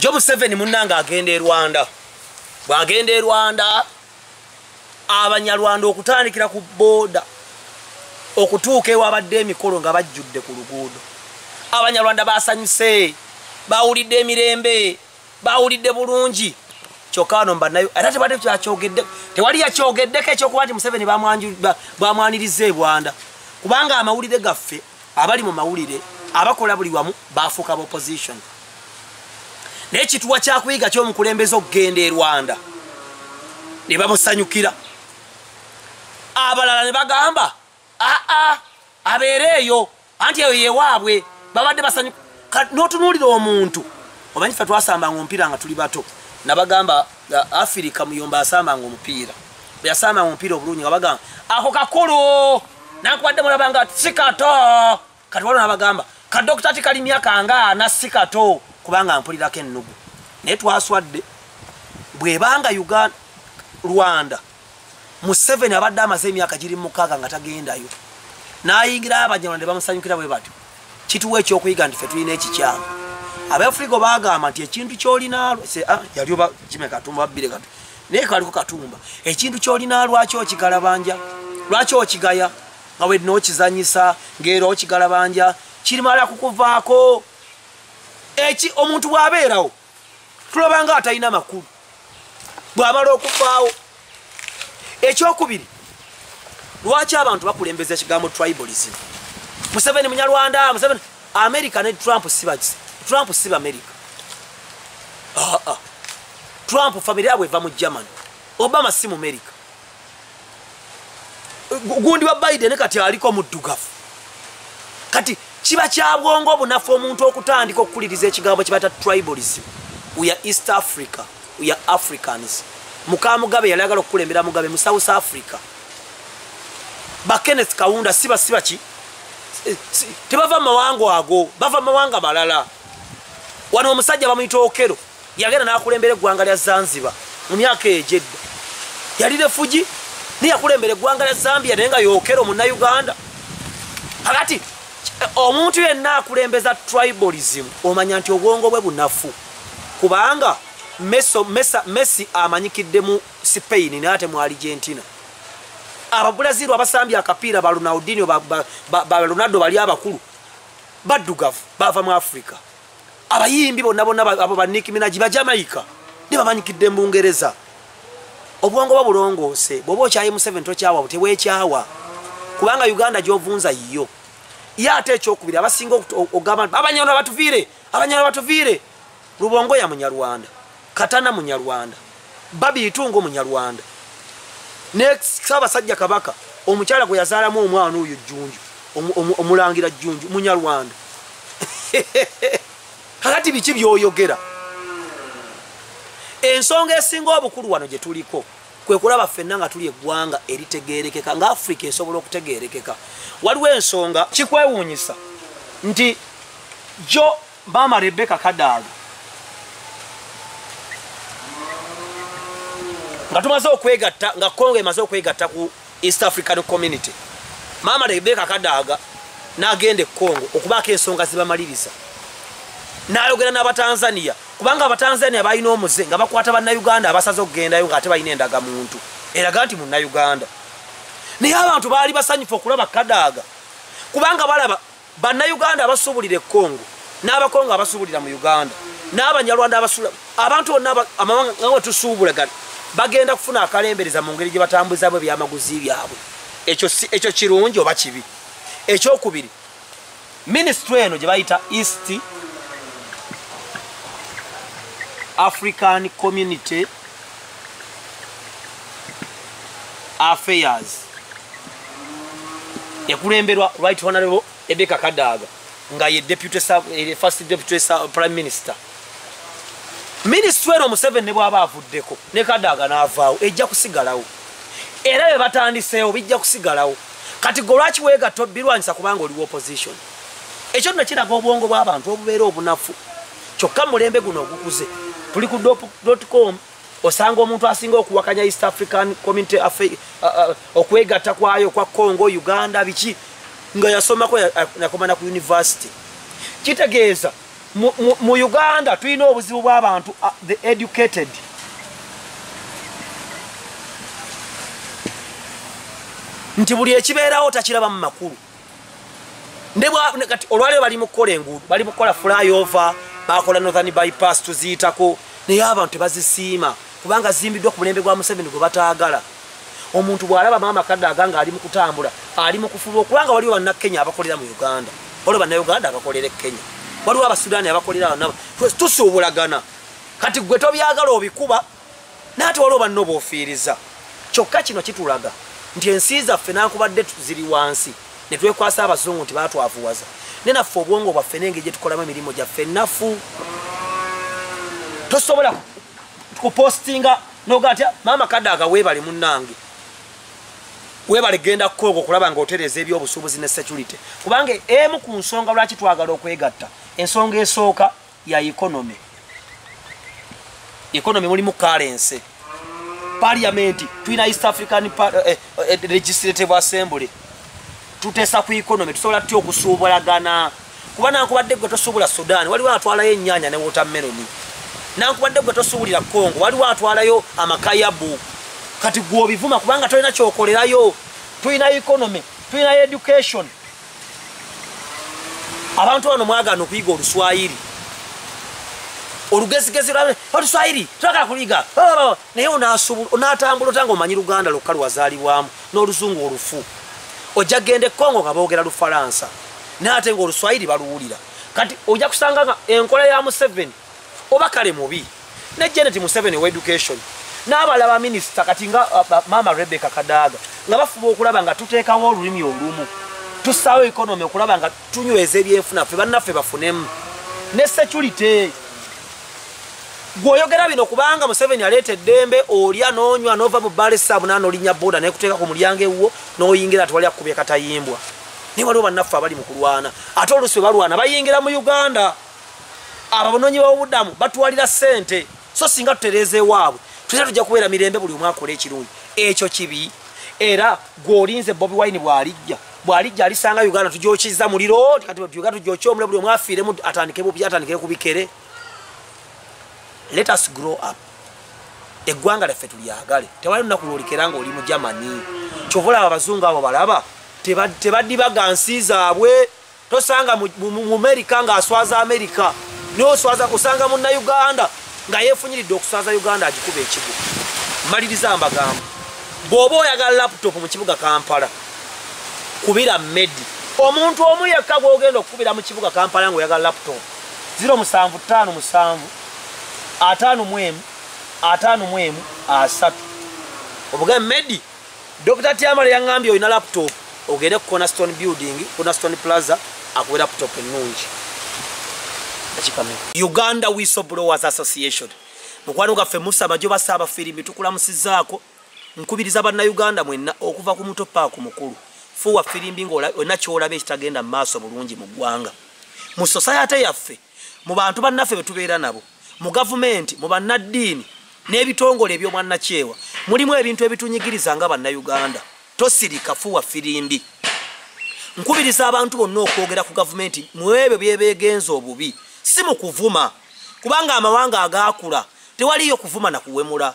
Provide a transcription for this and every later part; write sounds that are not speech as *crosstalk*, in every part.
job 7 munnanga agenda e rwanda. Bwagenda e rwanda abanyarwanda okutandikira ku booda okutuuka ewabadde emikolo nga bajjudde ku luguudo. Abanyarwanda basanyuse bawulidde emirembe bawulidde bulungi. Kyokka wano mbanayo era tebadde kyakyogedde tewali yakyogeddeko ekyokuba nti museveni bamwaniriza e bwanda kubanga amawulire gaffe abali mu mawulire abakola buli wamu bafuuka baopposition naye kituwa kyakuyiga kyomukulembeze okugenda e rwanda? Ne bamusanyukira. Abalala ne bagamba aa abeere eyo anti eyo yewaabwe babadde basanyu notunuulira omuntu. Omanyi fe twasambanga omupiira nga tuli bato. Nabagamba afirika muyomba asambanga omupiira. Bweyasambanga omupiira obulungi nga bagamba ako kakulu nankubadde mulaba nga sikato kati waliwo nabagamba kadokita ti kali myaka nga ana sikato kubanga mpulirako ennugu. Naye twaswadde bwebanga uganda rwanda museveni abadde amaze emyaka giri mukaaga nga tagendayo nayingirayo abanyarwanda bamusanyukira bwe batyo. Kituwa ekyokuyiga nti fe tulina ekikyamu abafrigo bagamba nti ekintu kyolinalwa yali oba kime katumba babbire katu naye kaliko katumba. Ekintu kyolinaa lwaki okigalabanja? Lwaki okigaya? Nga wedna okizanyisa ngaera okigalabanja kirimala kukuvaako eki omuntu bwabeerawo tulabanga atalina makulu bwamala okuvaawo. Ekyokubiri lwaki abantu bakulembeza ekigambo tribalism? Museveni munyarwanda museveni america ne trump sibakisi trump siba america. Uh -uh. trump famire yabwe eva mu germany. Obama si mu america. Gundi wa biden kati aliko muddugavu. Kati kiba kyabwongo obunafu omuntu okutandika okukuliriza ekigambo kibata tribalism. Uya east africa. Uya africans. Muka mugabe yali agala okukulembera mugabe mu south africa. Bakenneth kawunda siba siba ki? Tebava mumawanga ago bava mumawanga malala. Wano omusajja bamuyita okero yagenda nakulembera eggwanga lya zanzibar mu myaka egyedda. Yali refugi niyakulembera eggwanga lya zambia naye nga yokero munnauganda kakati omuntu yenna akulembeza tribalism omanya nti obwongo bwe bunafu. Kubanga messi amanyikidde mu spain naye ate mu argentina. Ababulaziru abasambye akapiira ba ronaldino ba ronaldo bali abakulu baddugavu bava mu africa. Abayimbi bonna bonna abo baniki minaji bajamaika ne bamanyikidde mbungereza obwongo bwa bulongoose bwoba okyaye mu 7 tokyawa tewekyawa kubanga uganda gyovunza yiyo ye ate ekyokubiri abasinga ogamba abanyarwanda batuviire abanyarwanda batuviire. Lubongo ya munyarwanda katana munyarwanda babiitungo munyarwanda nesaabasajja kabaka omukyala gwe yazaalamu omwana oyo jjunju omulangira jjunju munyarwanda. *laughs* Kakati biki byoyogera? Ensonga esinga obukulu wano gye tuliko kwe kulaba ffenna nga tuli eggwanga eritegerekeka nga afrika esobola okutegerekeka waliwo ensonga kikwewuunyisa nti jo maama rebeka kadaaga nga tumaze okwegatta nga congo emaze okwegatta ku east african community maama rebeka kadaaga nagenda e congo okubaako ensonga zibamaliriza nayogera n'abatanzania kubanga abatanzania balina omuze nga bakwata bannayuganda abasaze okugendayo ngaate balina endagamuntu eraga nti munnayuganda. Naye abantu baali basanyufu okulaba kadaaga kubanga balaba bannayuganda abasuubulira e congo n'abakongo abasuubulira mu uganda n'abanyarwanda abasula abantu bonna amawanga nga wetusuubulagana bagenda kufuna akalembereza mu ngeri gye batambuzamu ebyamaguzi byabwe. Ekyo kirungi oba kibi? Ekyokubiri minisitule eno gye bayita east african community affairs. Ekulemberwa right honorable ebeka kadaga nga ye deputy first deputy prime minister. Minisitule eno museveni ne bwaba avuddeko ne kadaga n'avaawo ejja kusigalawo. Era bye batandiseewo bijja kusigalawo. Kati gwe lwaki weegatta birwanyisa kubanga oliwo opposition? Ekyo nno kiraga obwongo bw'abantu obubeera obunafu. Kyokka mulembe guno ogukuze tuli ku dotcom osanga omuntu asinga okuwakanya east african community okwegatta kwayo kwa congo uganda biki nga yasomako yakomana ku university. Kitegeeza mu- mu- mu uganda tulina obuzibu bw'abantu uh, the educated. Nti buli ekibeerawo takiraba mu makulu. Kati olwaliro bali mu kukola enguudo bali mu kukola flyover bakola northern bypass tuziyitako naye abantu tebazisiima kubanga zimbiddwa ku mulembe gwa museveni gwe bataagala. Omuntu bw'alaba maama kadaaga nga ali mu kutambula ali mu kufuba okubanga waliwo bannakenya abakolera mu uganda. Waliwo bannayuganda abakolera e kenya. Waliwo abasudaani abakolera bana tusuubulagana. Kati gwe tobyagala obikuba naate waliwo banna oboofiiriza kyokka kino kitulaga nti ensi zaffe nankubadde ziri wansi netwekwasa abazungu nti batwavuwaza ne naffe obwongo bwaffe nengeri gyetukolamu emirimu gyaffe nafu tosobola kupostinga noga tya maama kadaaga weebale munnange. Webale genda kukoga okulaba nga otereza ebyobusuubuzi ne security. Kubanga emu ku nsonga lwaki twagala okwegatta? Ensonga esooka ya economy. Economy mulimu kalense parliament tulina east african eh, eh, legislative assembly tutesa ku economy tusobola tutya okusuubulagana? Kuba nankubadde gwe tosuubula sudan waliwo atwalayo ennyaanya ne watermeloni nankubadde gwe tosuubulira congo waliwo atwalayo amakayabu kati gwe obivuma kubanga tolina kyokolerayo. Tulina economy tulina education. Abantu bano mwagaana okuyiga oluswayiri. Olugezigezi oluswayiri twagala kuliga. Oh, naye onatambula otanga omanyi luganda lwokka lwazaalibwamu n'oluzungu olufu ojja genda ekongo nga boogera lufalansa naate nga oluswayiri baluwulira. Kati ojja kusanga nga enkola ya museveni oba kale mubi? Ne janet museveni wa education. N'abalaba minisita kati nga uh, maama rebeka kadaaga nga bafuba okulaba nga tuteekawo olulimi olumu. Tussaawo economy okulaba nga tunyweza ebyenfuna ffe bannaffe bafunemu. Ne security gweoyogera bino kubanga museveni aleeta eddembe olya nonywa nova mu bbala esaabu nanolinya boda nekuteeka ku mulyango ewuwo noyingira ati wali akubye katayimbwa naye waliwo bannaffe abali mu kulwana. Ate olusi bwe balwana bayingira mu uganda. Ababononyi b'obuddamu batwalira ssente so singa tutereeza ewaabwe tulina tujja kubeera mirembe buli omwe akola ekirungi. Ekyo kibi. Era gweolinze bobi wine bwalijja bwalijja alisanga uganda tujyokiza muliro kati uganda tujyokya omuliro buli omwe afiiremu atandike bupya atandikire ku bikere let us grow up. Eggwanga lyaffe tulyagale. Tewali lunaku lwolikera nga oli mu germany. Kyova olaba abazungu abo balaba teba- tebaddibaga nsi zaabwe. Tosanga mu- mu mu amerika noswaza osanga munnauganda nga yefunyiridde okuswaza uganda agikuba ekigo maliriza mbagamba. Bw'oba oyagala laputopu mu kibuga kampala kubira medi omuntu omu yekka gwogenda okukubira mu kibuga kampala ngaoyagala laputopu 0757 ataano mu emu ataano mu emu asatu. Obugambe medi dr tiamale yaŋambye olina laptop ogende ku cornerstone building cornerstone plaza akuwe laptop ennungi. Uganda whistleblowers association. Mukwano gaffe musa majo basaabafirimbi tukulamusizaako nkubiriza bannayuganda mwenna okuva ku muto paaka mukulu. Fuuwa firimbi ngaolina kyolaba ekitagenda mu maaso bulungi mu ggwanga. Mu sosayate yaffe mu bantu bannaffe betubeera nabo mu gavumenti mu bannaddiini n'ebitongole ebyomwannakyewa mulimu ebintu ebitunyigiriza nga bannayuganda. Tosirika fuuwa firimbi. Nkubiriza abantu bonna okwogera ku gavumenti mu ebyo byebegenza obubi si mu kuvuma. Kubanga amawanga agaakula tewaliyo kuvuma na kuwemula.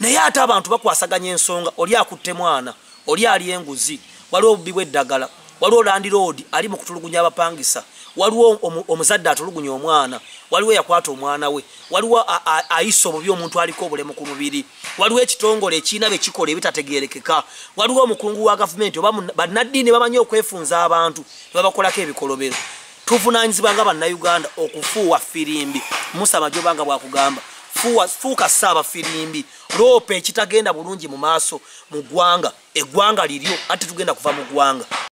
Naye ate abantu bakwasaganya ensonga oli akutte mwana oli ali enguzi waliwo obubi bw'eddagala waliwo landiroodi ali mu kutulugunya abapangisa waliwo omu- omuzadde atulugunya omwana waliwo eyakwata omwana we waliwo ayisa obubi omuntu aliko obulemu ku mubiri waliwo ekitongole ekiina bekikola ebitategerekeka waliwo omukungu wa gavumenti oba bannaddiini bamanyi okwefunza abantu ne babakolako ebikolobero. Tuvunanyizibwa nga bannayuganda okufuuwa firimbi. Musa majobanga bwakugamba fuuwa- fuuka saaba firimbi loopa ekitagenda bulungi mu maaso mu ggwanga eggwanga liryo ate tugenda kuva mu ggwanga